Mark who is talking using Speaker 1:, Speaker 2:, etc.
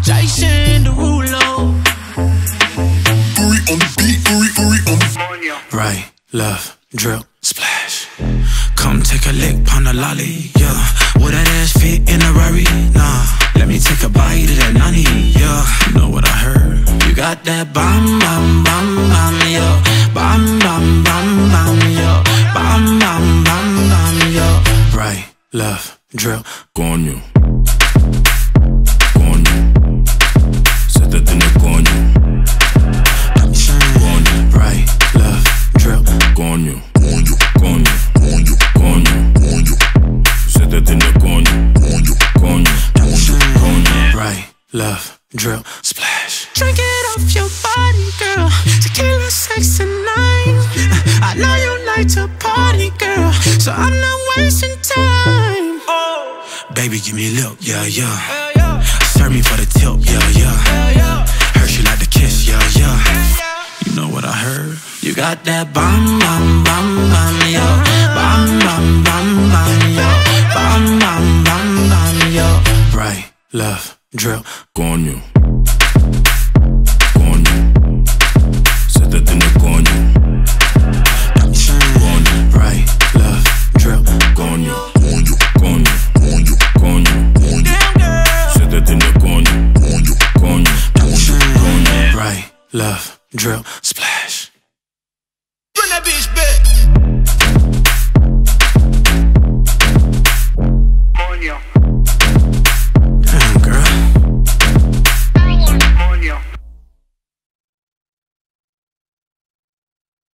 Speaker 1: Jason Derulo.
Speaker 2: Uri on the beat, Uri, Uri on the
Speaker 1: Right, left, drip, splash. Come take a lick, pon the lolly, yeah. Would that ass fit in a Rari? Nah. Let me take a bite of that nani, yeah. Know what I heard? You got that bomb, bomb, bomb, bomb, yo. Bomb, bomb, bomb, bomb, yo. Bomb, bomb, bomb, bomb, yo. Right, left, drip,
Speaker 3: Coño. Coño. Se te tiene coño.
Speaker 1: got me saying. Right, left, drip,
Speaker 3: Coño.
Speaker 2: coño,
Speaker 3: Coño.
Speaker 2: coño,
Speaker 3: Coño.
Speaker 2: coño,
Speaker 3: Se te tiene coño.
Speaker 2: coño,
Speaker 3: Coño.
Speaker 1: got me saying.
Speaker 3: Coño.
Speaker 1: Right, left, drip, splash. Drink it off your body, girl. Tequila, sex, and nine. I know you like to party, girl. So I'm not wasting time. Baby, give me a look, yeah, yeah. Serve me for the tip, yeah, yeah. Heard you like to kiss, yeah, yeah. You know what I heard? You got that bomb, bomb, bomb, bomb, yo. Bomb, bomb, bomb, bomb, yo. Bomb, bomb, bomb, bomb, yo. Right, left, drip,
Speaker 3: Coño. Love, drip, splash. Run that bitch back.